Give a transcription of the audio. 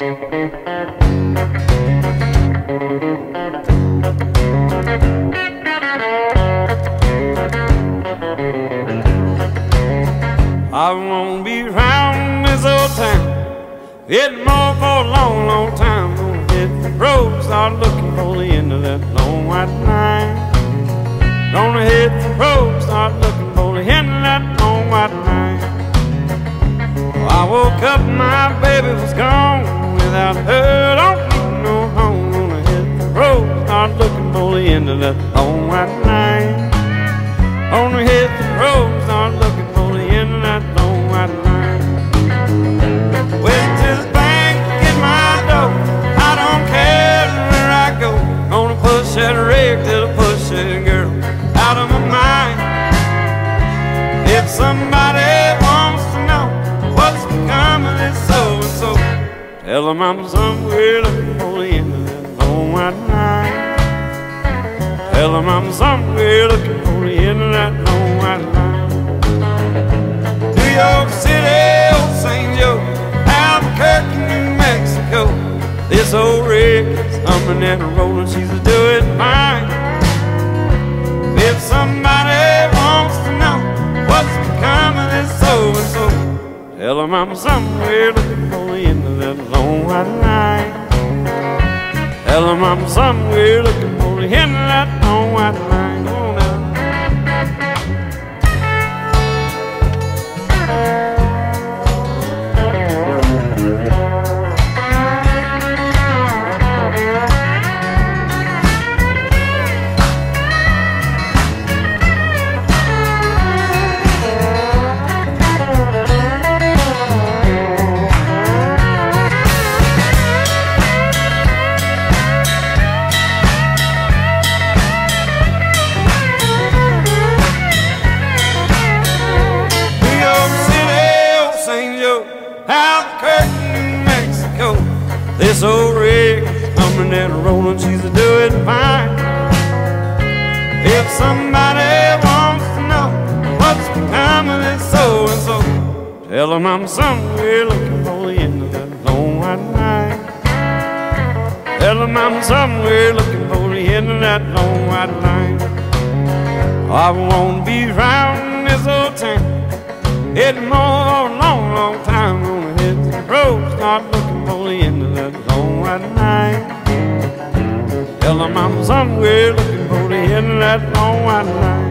I won't be round this old town. It's more for a long, long time. Hit the road, start looking for the end of that long white line. Gonna hit the road, start looking for the end of that long white line. Well, I woke up, my baby was gone. Start looking for the end of that long white line. Gonna hit the road, start looking for the end of that long white line. Went to the bank, get my dough. I don't care where I go. Gonna push that rig till I push that girl out of my mind. If somebody wants to know what's become of this so and so, tell them I'm somewhere looking for the end of that long white line. Tell them I'm somewhere looking for the that long white line. New York City, old St. Joe, Albuquerque, New Mexico. This old rig is humming and rolling, she's doing fine. If somebody wants to know what's become of this so and so, tell them I'm somewhere looking for the that long white line. Tell them I'm somewhere looking for the end of that This old rig is and rolling, she's doing fine. If somebody wants to know what's become of this so and so, tell them I'm somewhere looking for the end of that long white line. Tell them I'm somewhere looking for the end of that long white line. I won't be round this old town. It's more a long, long time gonna hit the road. Start looking for the end Tell them I'm somewhere looking for the end of that long white line.